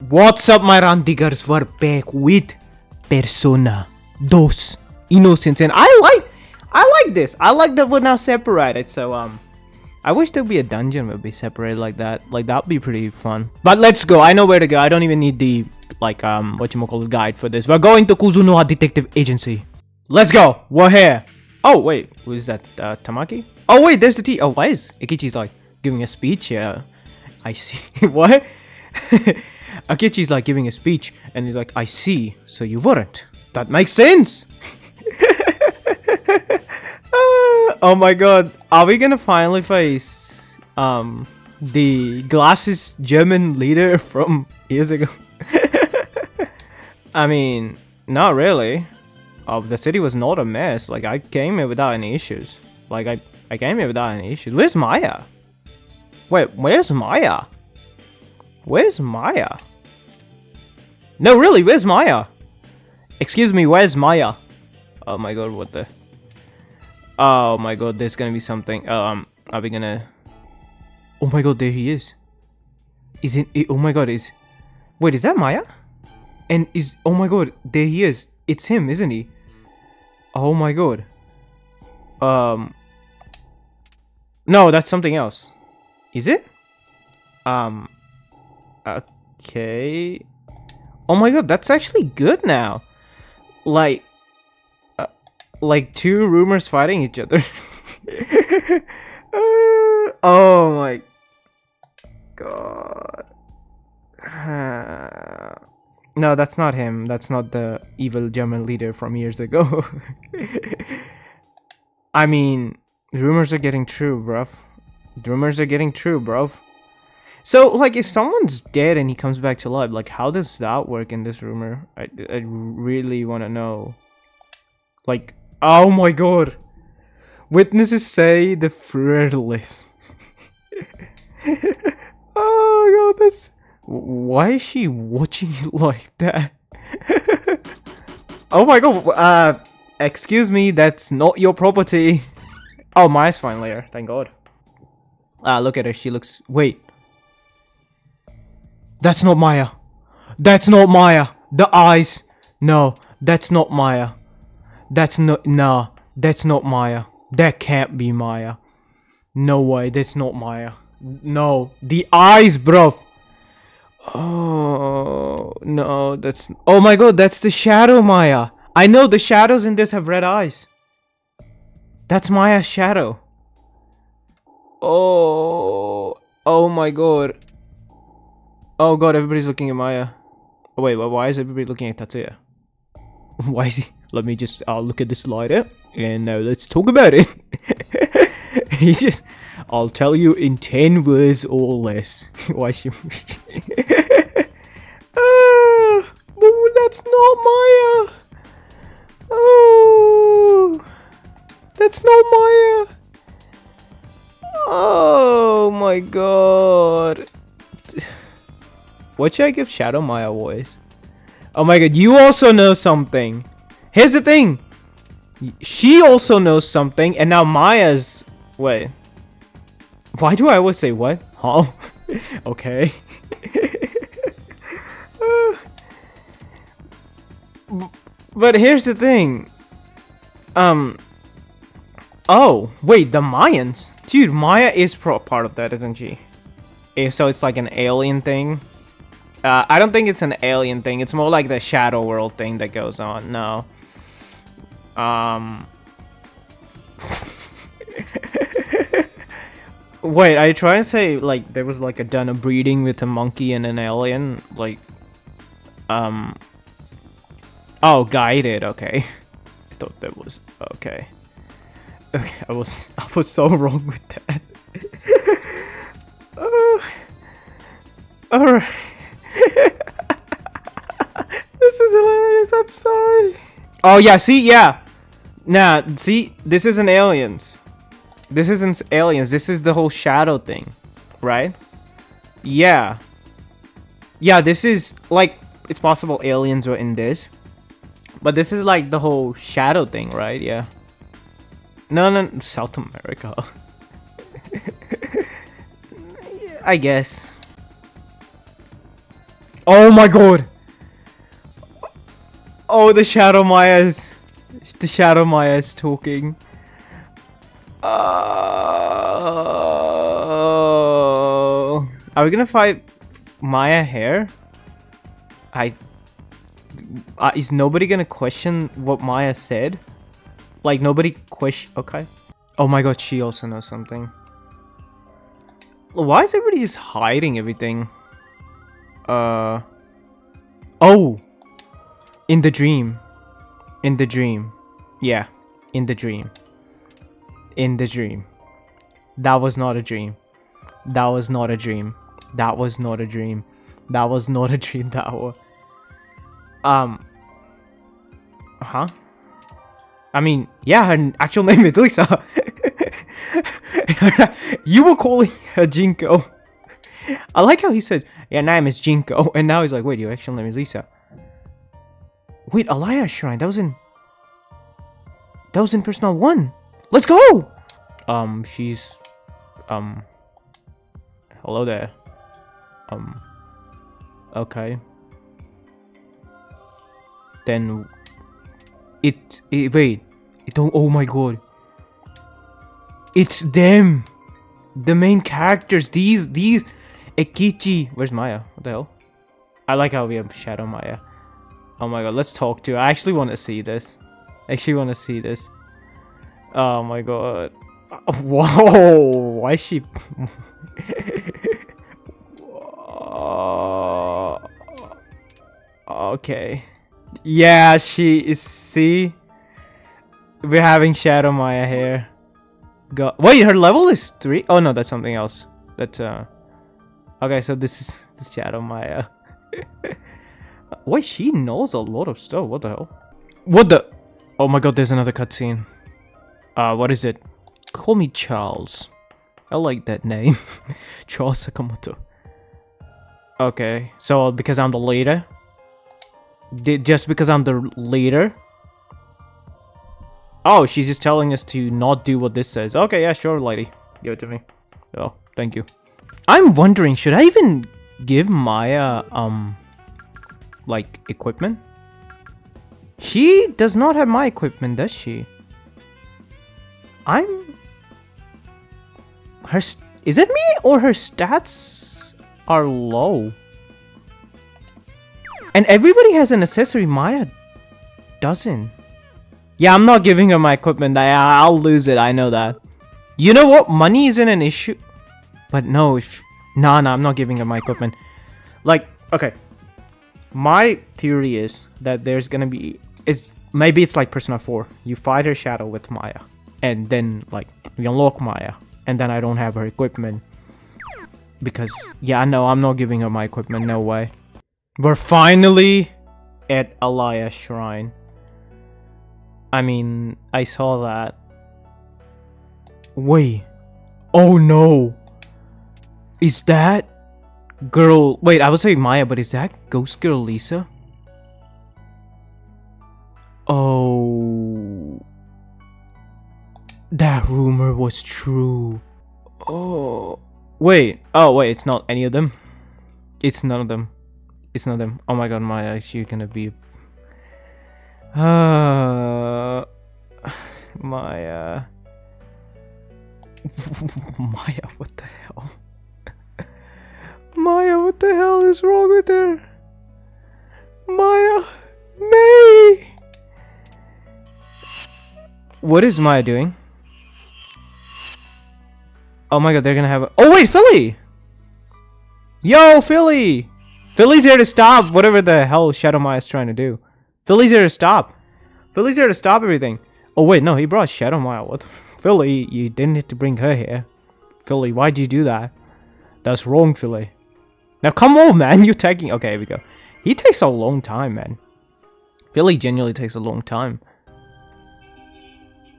What's up, my randigers? We're back with Persona Dos Innocence, and I like, I like this. I like that we're now separated. So um, I wish there'd be a dungeon would be separated like that. Like that'd be pretty fun. But let's go. I know where to go. I don't even need the like um what you call the guide for this. We're going to Kuzunoha Detective Agency. Let's go. We're here. Oh wait, who is that? Uh, Tamaki? Oh wait, there's the T. Oh, why is Eikichi's like giving a speech? Yeah, I see. what? Eikichi's like giving a speech, and he's like, I see, so you weren't. That makes sense! oh my god, are we gonna finally face, um, the glasses German leader from years ago? I mean, not really. Oh, the city was not a mess. Like, I came here without any issues. Like, I, I came here without any issues. Where's Maya? Wait, where's Maya? Where's Maya? No, really, where's Maya? Excuse me, where's Maya? Oh my god, what the... Oh my god, there's gonna be something. Um, are we gonna... Oh my god, there he is. Is it... Oh my god, is... Wait, is that Maya? And is... Oh my god, there he is. It's him, isn't he? Oh my god. Um... No, that's something else. Is it? Um... Okay. Oh my god, that's actually good now. Like, uh, like two rumors fighting each other. uh, oh my god. no, that's not him. That's not the evil German leader from years ago. I mean, rumors are getting true, bruv. Rumors are getting true, bruv. So, like, if someone's dead and he comes back to life, like, how does that work in this rumor? I, I really want to know. Like, oh my god. Witnesses say the Führer lives. oh god, that's... Why is she watching it like that? oh my god, uh, excuse me, that's not your property. Oh, Maya's fine later, thank god. Ah, uh, look at her, she looks... Wait. That's not Maya. That's not Maya. The eyes. No, that's not Maya. That's not, nah, that's not Maya. That can't be Maya. No way, that's not Maya. No, the eyes, bro. Oh, no, that's, oh my god, that's the shadow Maya. I know the shadows in this have red eyes. That's Maya's shadow. Oh, oh my god. Oh god, everybody's looking at Maya. Oh, wait, well, why is everybody looking at Tatsuya? why is he? Let me just, I'll look at this lighter, and now let's talk about it. he just, I'll tell you in 10 words or less. why she... oh, that's not Maya! Oh, that's not Maya! Oh my god. What should I give Shadow Maya voice? Oh my god, you also know something. Here's the thing. She also knows something, and now Maya's... Wait. Why do I always say what? Huh? okay. but here's the thing. Um... Oh, wait, the Mayans? Dude, Maya is part of that, isn't she? Eh, so it's like an alien thing? Uh, I don't think it's an alien thing. It's more like the Shadow World thing that goes on. No. Um. Wait, I try to say like there was like a done a breeding with a monkey and an alien, like, um. Oh, guided. Okay. I thought that was okay. Okay, I was I was so wrong with that. uh, all right. This is hilarious. I'm sorry. Oh yeah, see, yeah. Nah, see, this isn't aliens. This isn't aliens. This is the whole shadow thing, right? Yeah. Yeah, this is like it's possible aliens were in this. But this is like the whole shadow thing, right? Yeah. No, no, South America. I guess. Oh my god! Oh, the Shadow Maya is... The Shadow Maya is talking. Uh, are we gonna fight Maya here? I... Uh, is nobody gonna question what Maya said? Like, nobody question... Okay. Oh my god, she also knows something. Why is everybody just hiding everything? Uh... Oh! In the dream. In the dream. Yeah. In the dream. In the dream. That was not a dream. That was not a dream. That was not a dream. That was not a dream that was. Um. Huh? I mean, yeah, her actual name is Lisa. you were calling her Jinko. I like how he said, yeah, name is Jinko. And now he's like, wait, your actual name is Lisa. Wait, Alaya Shrine. That was in... That was in Persona 1. Let's go! Um, she's... Um... Hello there. Um... Okay. Then... It... it wait. It don't... Oh my god. It's them! The main characters. These... These... Eikichi. Where's Maya? What the hell? I like how we have Shadow Maya. Oh my god, let's talk to her. I actually want to see this. I actually want to see this. Oh my god. Whoa! Why is she... okay. Yeah, she is... See? We're having Shadow Maya here. Go Wait, her level is 3? Oh no, that's something else. That's, uh... Okay, so this is this Shadow Maya. Wait, she knows a lot of stuff. What the hell? What the? Oh my god, there's another cutscene. Uh, what is it? Call me Charles. I like that name. Charles Sakamoto. Okay, so because I'm the leader? Just because I'm the leader? Oh, she's just telling us to not do what this says. Okay, yeah, sure, lady. Give it to me. Oh, thank you. I'm wondering, should I even give Maya, um, like, equipment? She does not have my equipment, does she? I'm... Her... Is it me or her stats are low? And everybody has an accessory, Maya doesn't. Yeah, I'm not giving her my equipment. I, I'll lose it, I know that. You know what? Money isn't an issue. But no, if... Nah, nah, I'm not giving her my equipment. Like, okay my theory is that there's gonna be is maybe it's like Persona 4. You fight her shadow with Maya, and then like you unlock Maya, and then I don't have her equipment because yeah, no, I'm not giving her my equipment. No way. We're finally at Alaya Shrine. I mean, I saw that. Wait. Oh no. Is that Girl, wait, I would say Maya, but is that Ghost Girl Lisa? Oh. That rumor was true. Oh. Wait. Oh, wait, it's not any of them. It's none of them. It's none of them. Oh my god, Maya, you're gonna be... Uh... Maya... Maya, what the hell? Maya, what the hell is wrong with her? Maya, May! What is Maya doing? Oh my god, they're gonna have a- Oh wait, Philly! Yo, Philly! Philly's here to stop whatever the hell Shadow Maya is trying to do. Philly's here to stop. Philly's here to stop everything. Oh wait, no, he brought Shadow Maya. What? Philly, you didn't need to bring her here. Philly, why'd you do that? That's wrong, Philly. Now come on, man. You're taking... Okay, here we go. He takes a long time, man. Philly genuinely takes a long time.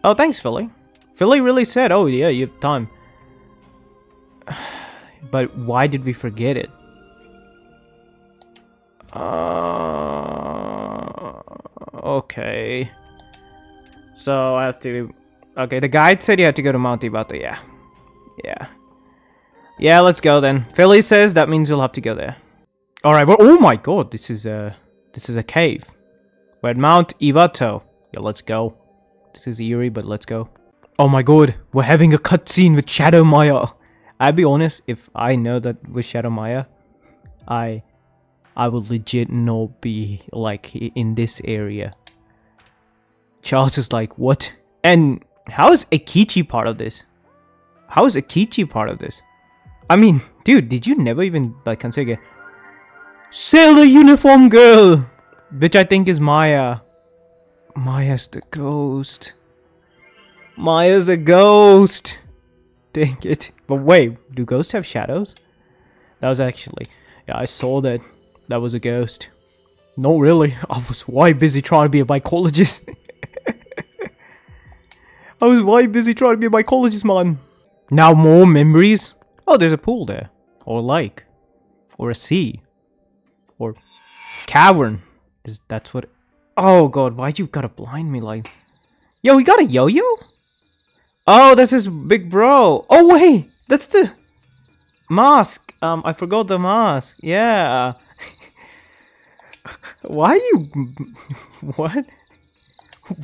Oh, thanks, Philly. Philly really said, oh, yeah, you have time. but why did we forget it? Uh, okay. So I have to... Okay, the guide said you had to go to Mount Ibata, yeah. Yeah. Yeah, let's go then. Philly says that means we'll have to go there. All right. Well, oh my god, this is a this is a cave. We're at Mount Iwato. Yeah, let's go. This is eerie, but let's go. Oh my god, we're having a cutscene with Shadow Maya. I'll be honest, if I know that with Shadow Maya, I I would legit not be like in this area. Charles is like, what? And how is Eikichi part of this? How is Eikichi part of this? I mean, dude, did you never even like consider Sailor uniform girl? Which I think is Maya. Maya's the ghost. Maya's a ghost. Dang it. But wait, do ghosts have shadows? That was actually... Yeah, I saw that. That was a ghost. No, really. I was way busy trying to be a mycologist. I was way busy trying to be a mycologist, man. Now more memories. Oh, there's a pool there. Or a lake. Or a sea. Or cavern. Is that's what... Oh god, why'd you gotta blind me like... Yo, he got a yo-yo? Oh, that's his big bro. Oh, wait. That's the mask. Um, I forgot the mask. Yeah. Why you... What?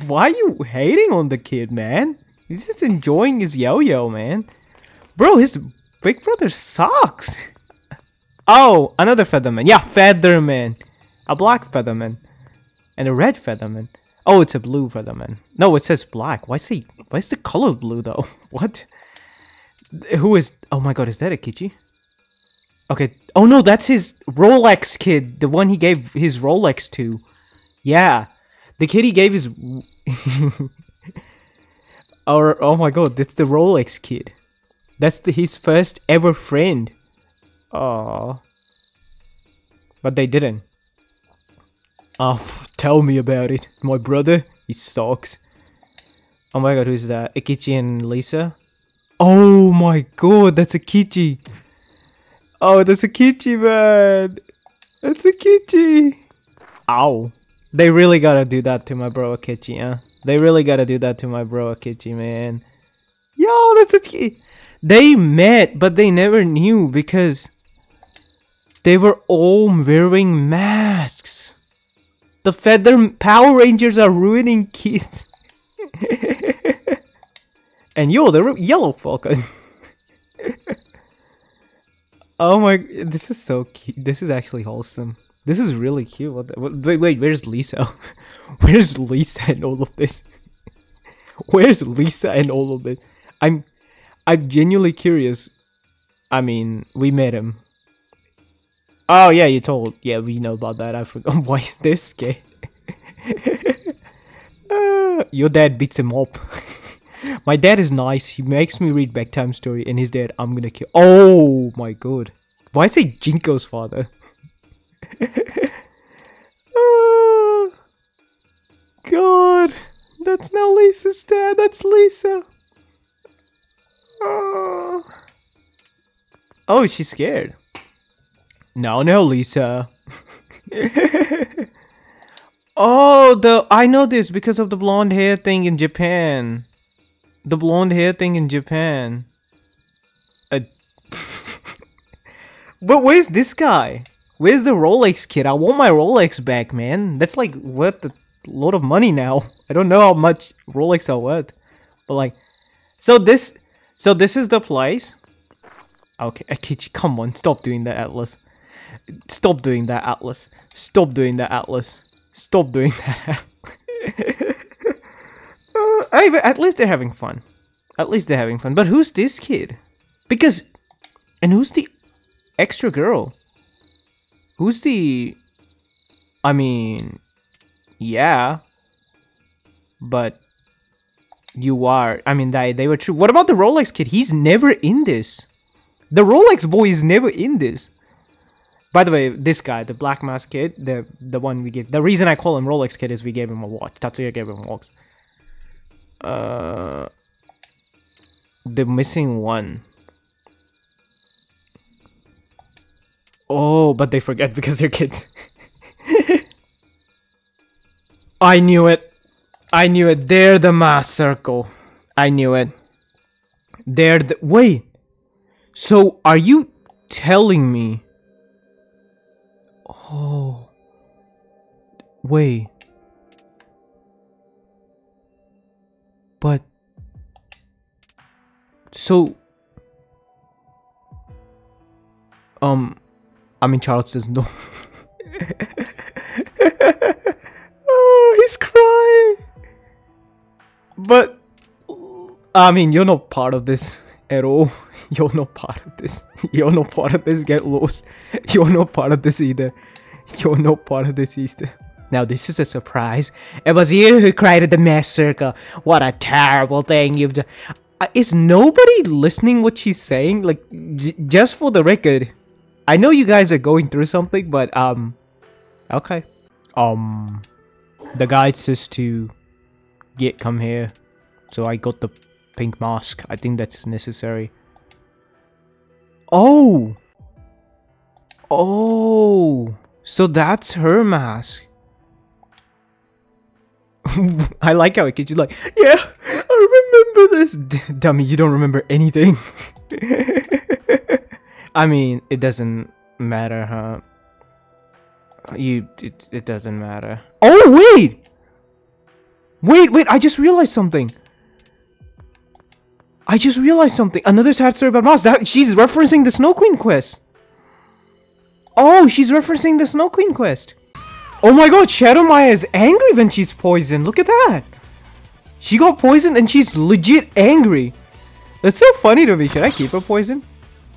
Why you hating on the kid, man? He's just enjoying his yo-yo, man. Bro, his big brother sucks. oh, another Featherman. Yeah, Featherman. A black Featherman. And a red Featherman. Oh, it's a blue Featherman. No, it says black. Why is he? Why is the color blue though? what? Who is? Oh my god, is that Eikichi? Okay. Oh no, that's his Rolex kid. The one he gave his Rolex to. Yeah, the kid he gave his. or oh my god, that's the Rolex kid. That's the, his first ever friend. Oh. But they didn't. Oh, tell me about it. My brother, he sucks. Oh my god, who's that? Eikichi and Lisa? Oh my god, that's Eikichi. Oh, that's Eikichi, man. That's Eikichi. Ow. They really gotta do that to my bro Eikichi, huh? They really gotta do that to my bro Eikichi, man. Yo, that's Eikichi. They met, but they never knew because they were all wearing masks. The Feather Power Rangers are ruining kids. and yo, the Yellow Falcon. oh my, this is so cute. This is actually wholesome. This is really cute. What the, wait, wait, where's Lisa? where's Lisa and all of this? where's Lisa and all of this? I'm, I'm genuinely curious. I mean, we met him. Oh yeah, you told. Yeah, we know about that. I forgot. Why is this gay? uh, your dad beats him up. my dad is nice. He makes me read bedtime story, and his dad, I'm gonna kill. Oh my god! Why is say Jinko's father? oh, god, that's not Lisa's dad. That's Lisa. Oh, oh she's scared. No, no, Lisa. oh, the I know this because of the blonde hair thing in Japan. The blonde hair thing in Japan. Uh, but where's this guy? Where's the Rolex kid? I want my Rolex back, man. That's like worth a lot of money now. I don't know how much Rolex are worth, but like, so this, so this is the place. Okay, Eikichi, come on, stop doing that, Atlus. Stop doing that, Atlus. Stop doing that, Atlus. Stop doing that. uh, at least they're having fun. At least they're having fun. But who's this kid? Because, and who's the extra girl? Who's the? I mean, yeah, but you are. I mean, they they were true. What about the Rolex kid? He's never in this. The Rolex boy is never in this. By the way, this guy, the Black Mask Kid, the the one we gave, the reason I call him Rolex Kid is we gave him a watch. Tatsuya gave him a watch. Uh, the missing one. Oh, but they forget because they're kids. I knew it. I knew it. They're the mass circle. I knew it. They're the- Wait. So, are you telling me Oh. Wait. But. So. Um. I mean, Charles doesn't know. I mean, you're not part of this at all. You're not part of this. You're not part of this. Get lost. You're not part of this either. You're not part of this either. Now this is a surprise. It was you who created the mass circle. What a terrible thing you've done. Uh, is nobody listening what she's saying? Like, just for the record, I know you guys are going through something, but um, okay. Um, the guide says to get come here, so I got the pink mask. I think that's necessary. Oh! Oh! So that's her mask. I like how it gets you like, yeah, I remember this. D dummy, you don't remember anything. I mean, it doesn't matter, huh? You, it, it doesn't matter. Oh, wait! Wait, wait, I just realized something. I just realized something. Another sad story about Moss. That she's referencing the Snow Queen quest. Oh, she's referencing the Snow Queen quest. Oh my god, Shadow Maya is angry when she's poisoned. Look at that. She got poisoned and she's legit angry. That's so funny to me. Should I keep her poisoned?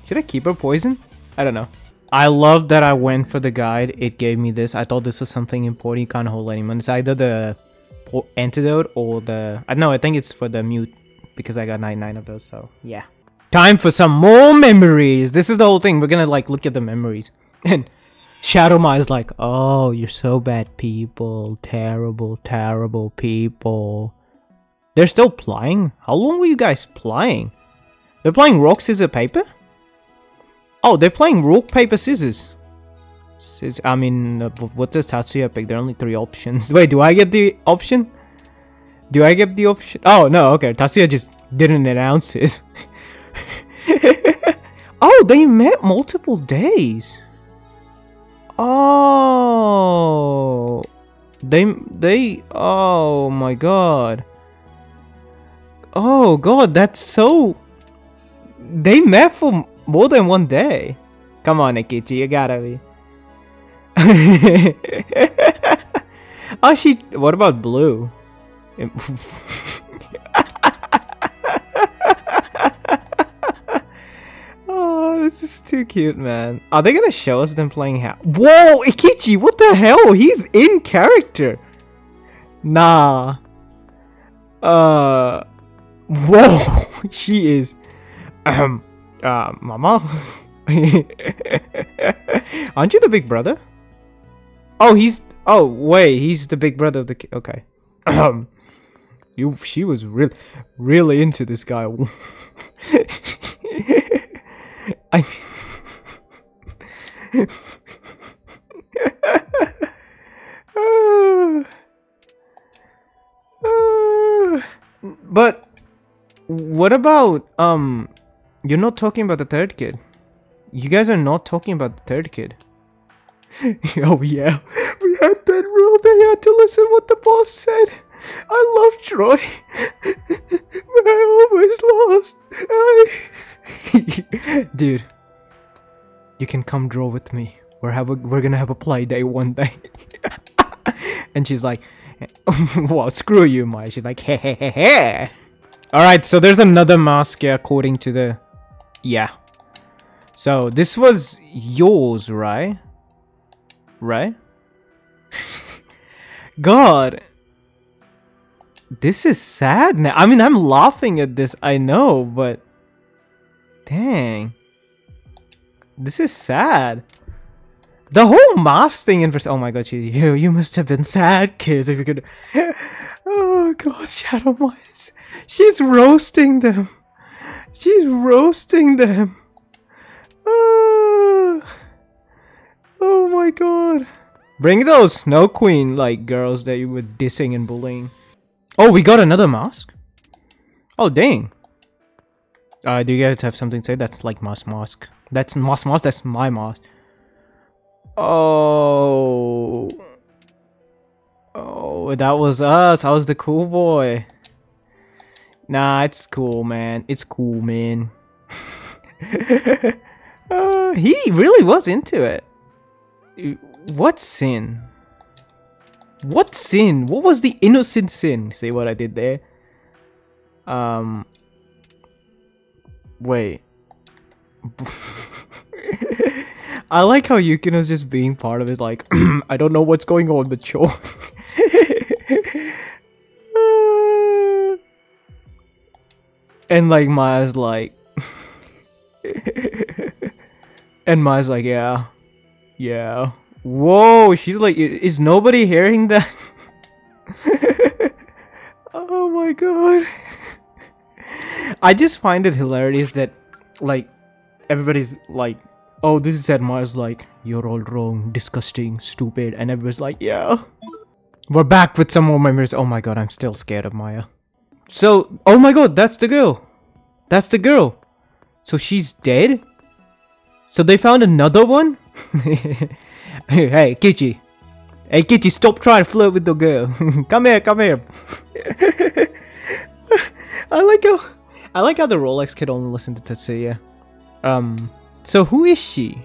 Should I keep her poisoned? I don't know. I love that I went for the guide. It gave me this. I thought this was something important. You can't hold anyone. It's either the antidote or the... I know, I think it's for the mute because I got 99 of those, so yeah. Time for some more memories. This is the whole thing. We're gonna like look at the memories. And Shadow Ma is like, oh, you're so bad people. Terrible, terrible people. They're still playing? How long were you guys playing? They're playing rock, scissors, paper? Oh, they're playing rock, paper, scissors. Scissors. I mean, uh, what does Tatsuya pick? There are only three options. Wait, do I get the option? Do I get the option? Oh, no, okay. Tatsuya just didn't announce it. oh, they met multiple days. Oh. They, they, oh my god. Oh god, that's so... They met for more than one day. Come on, Nikichi, you gotta be. oh, she, what about Blue? oh, this is too cute, man. Are they gonna show us them playing how? Whoa, Eikichi, what the hell? He's in character. Nah. Uh. Whoa, she is. Um. Uh, mama. Aren't you the big brother? Oh, he's. Oh, wait, he's the big brother of the. Okay. Um. You, she was really, really into this guy. I but what about um you're not talking about the third kid. You guys are not talking about the third kid. Oh yeah had that rule they had to listen what the boss said I love Troy, but I always lost. I... Dude, you can come draw with me. We're have a, we're gonna have a play day one day. and she's like, well, screw you, Maya. She's like, hey, hey, hey, hey. All right, so there's another mask here according to the, yeah. So this was yours, right? Right? God, this is sad now. I mean, I'm laughing at this, I know, but... Dang. This is sad. The whole mask thing in first. Oh my god, you, you must have been sad, kids, if you could... oh god, Shadow Mice. She's roasting them. She's roasting them. Oh, oh my god. Bring those Snow Queen, like, girls that you were dissing and bullying. Oh, we got another mask? Oh, dang. Uh, do you guys have something to say? That's like Moss Mask. That's Moss Mask, that's my mask. Oh. Oh, that was us. I was the cool boy. Nah, it's cool, man. It's cool, man. uh, he really was into it. What sin? What sin? What was the innocent sin? See what I did there? Um. Wait. I like how Yukino's just being part of it, like, I don't know what's going on, but sure. and like Maya's like And Maya's like, yeah. Yeah. Whoa, she's like, is nobody hearing that? oh my god. I just find it hilarious that, like, everybody's like, oh, this is said Maya's like, you're all wrong, disgusting, stupid, and everybody's like, yeah. We're back with some more memories. Oh my god, I'm still scared of Maya. So, oh my god, that's the girl. That's the girl. So she's dead? So they found another one? hey, Kichi. Hey, Kichi, stop trying to flirt with the girl. come here, come here. I like how I like how the Rolex kid only listened to Tatsuya. Um, so who is she?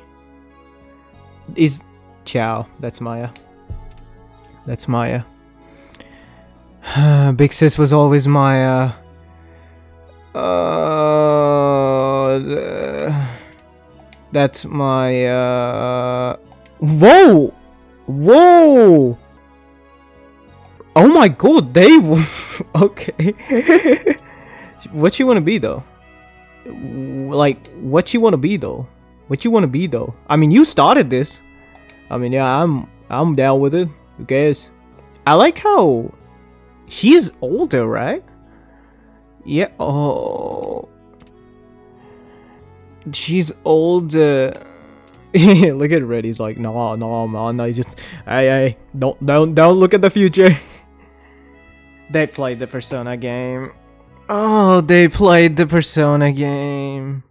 Is Ciao? That's Maya. That's Maya. Big sis was always Maya. Uh, that's my uh. Whoa! Whoa! Oh my god, Dave! okay. what you want to be though? Like, what you want to be though? What you want to be though? I mean, you started this. I mean, yeah, I'm I'm down with it. Who cares? I like how she's older, right? Yeah. Oh, she's older. look at Red. He's like, no, no, man. I just, hey, hey, don't, don't, don't look at the future. they played the Persona game. Oh, they played the Persona game.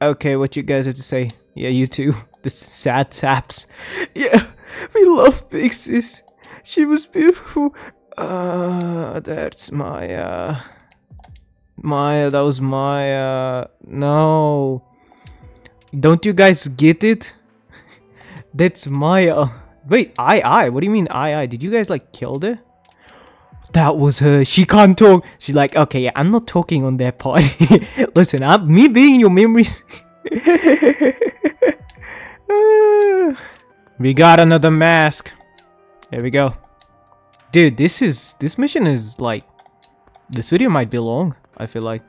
Okay, what you guys have to say? Yeah, you too. The sad saps. Yeah, we love Sis. She was beautiful. Uh, that's Maya. Maya, that was Maya. No. Don't you guys get it? That's Maya. Uh, wait, I, I. What do you mean I, I? Did you guys like kill her? That was her. She can't talk. She's like, okay, yeah, I'm not talking on that part. Listen, I'm me being your memories. we got another mask. There we go. Dude, this is this mission is like this video might be long, I feel like.